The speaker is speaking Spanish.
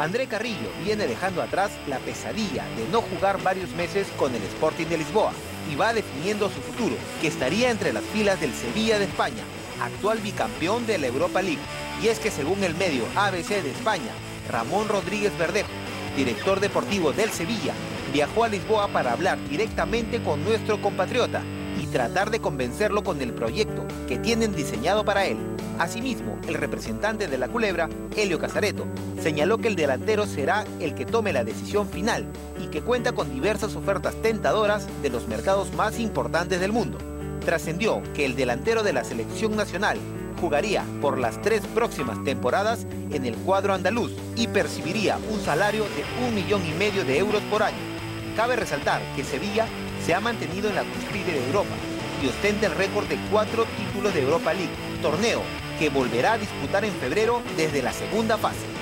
André Carrillo viene dejando atrás la pesadilla de no jugar varios meses con el Sporting de Lisboa y va definiendo su futuro, que estaría entre las filas del Sevilla de España, actual bicampeón de la Europa League. Y es que según el medio ABC de España, Ramón Rodríguez Verdejo, director deportivo del Sevilla, viajó a Lisboa para hablar directamente con nuestro compatriota tratar de convencerlo con el proyecto que tienen diseñado para él. Asimismo, el representante de la Culebra, Helio Casareto, señaló que el delantero será el que tome la decisión final y que cuenta con diversas ofertas tentadoras de los mercados más importantes del mundo. Trascendió que el delantero de la selección nacional jugaría por las tres próximas temporadas en el cuadro andaluz y percibiría un salario de un millón y medio de euros por año. Cabe resaltar que Sevilla se ha mantenido en la cúspide de Europa y ostenta el récord de cuatro títulos de Europa League, torneo que volverá a disputar en febrero desde la segunda fase.